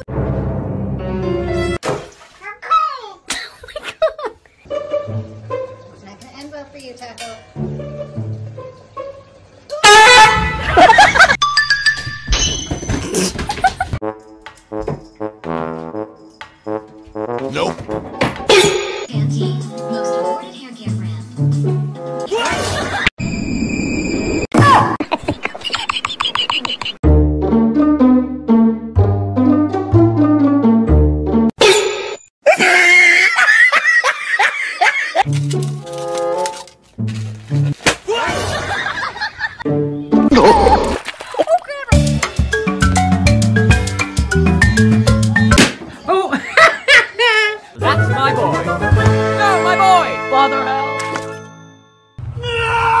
It's Oh! That's my boy. No, my boy. Bother hell. yeah.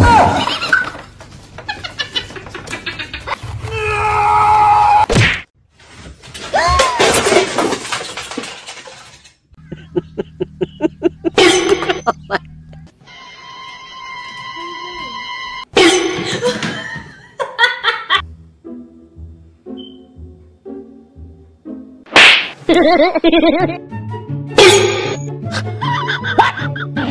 what?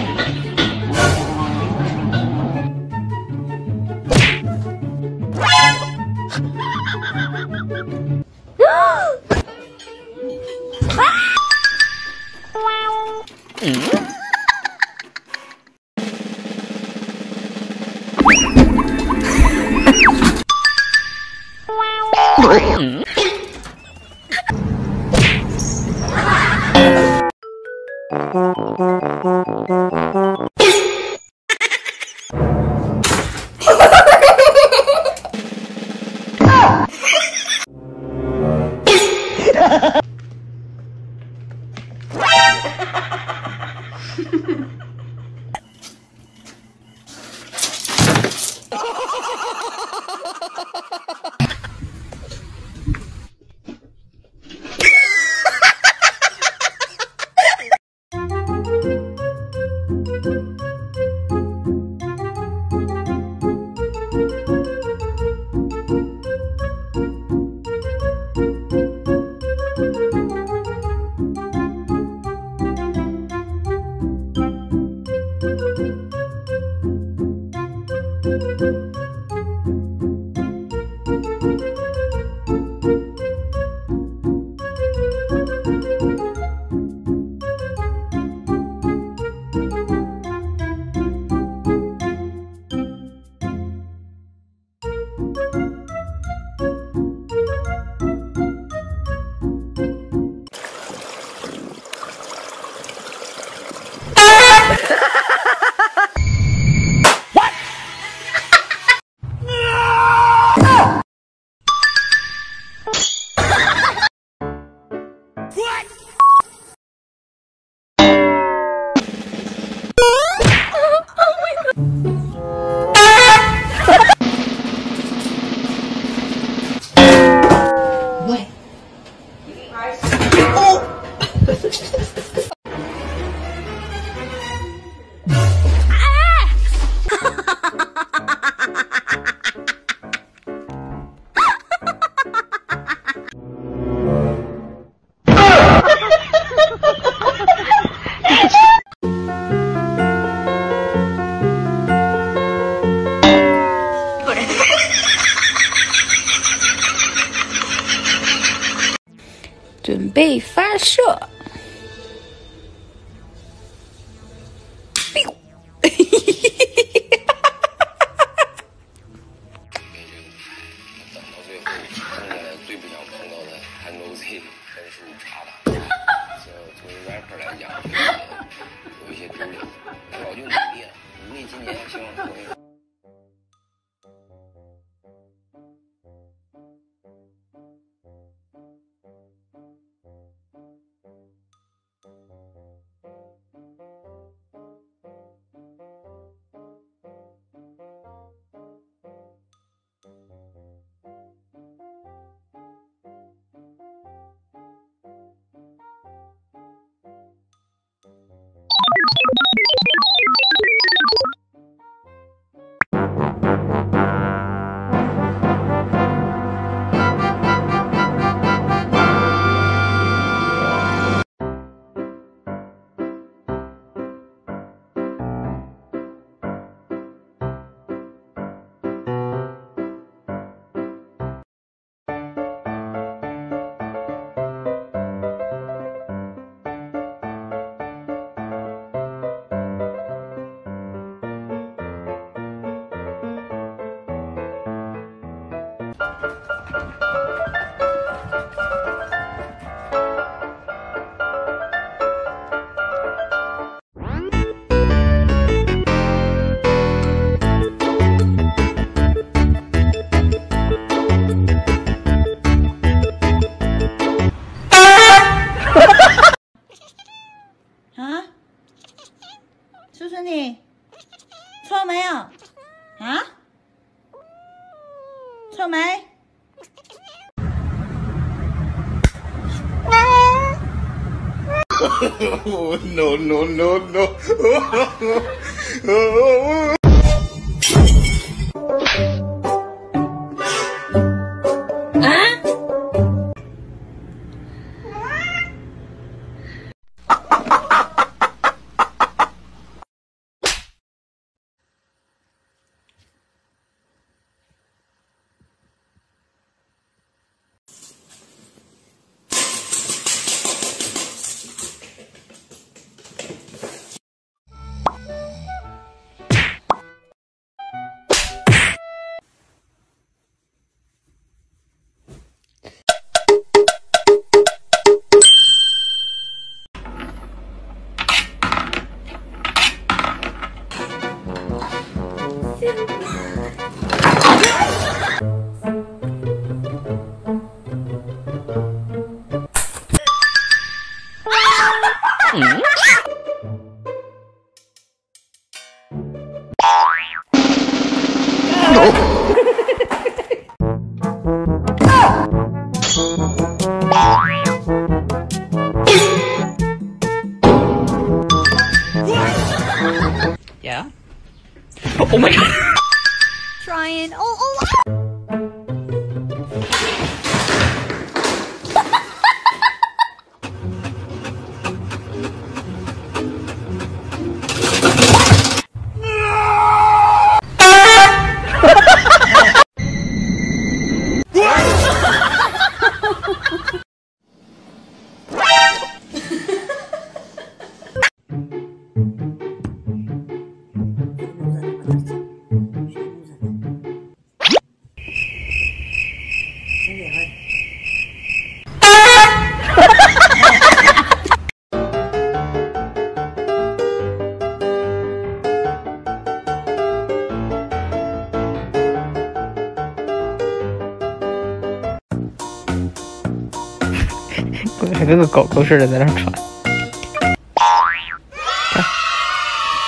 Mm-hmm. 准备发射。Oh, no, no, no, no. yeah? Oh my god! Trying. Oh, oh! Ah. 跟个狗狗似的在那喘。